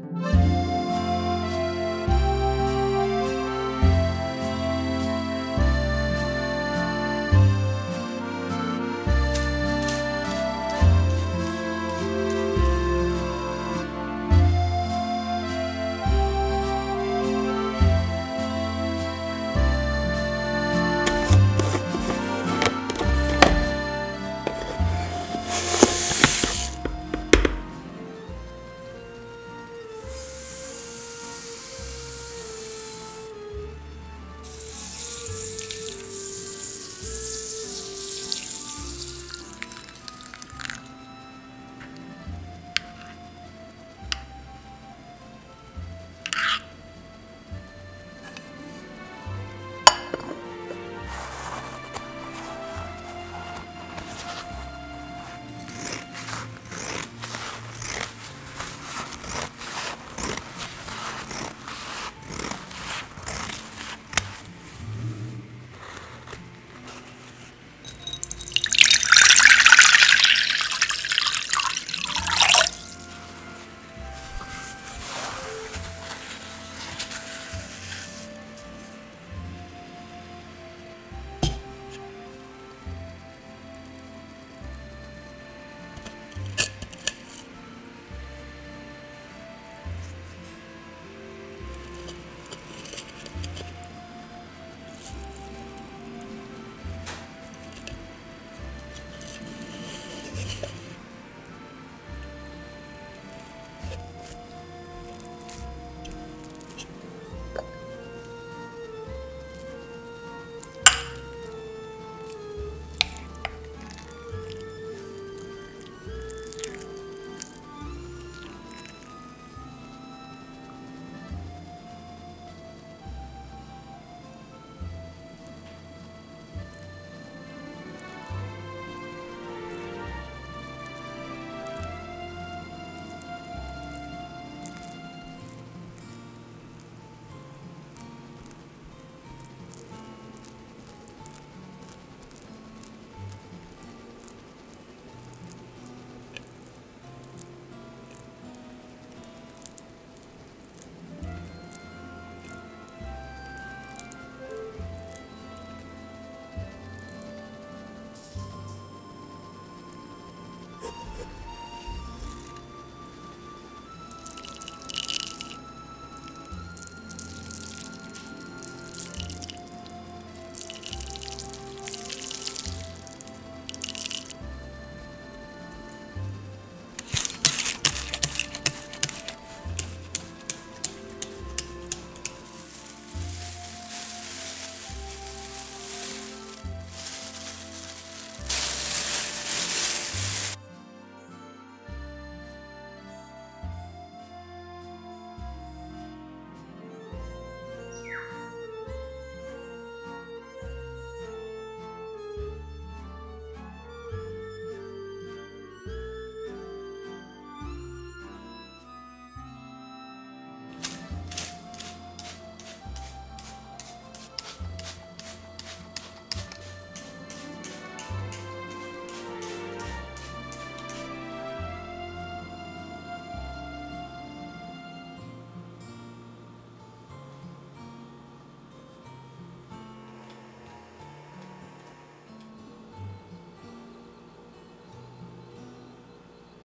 Bye.